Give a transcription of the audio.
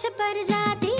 पर जाती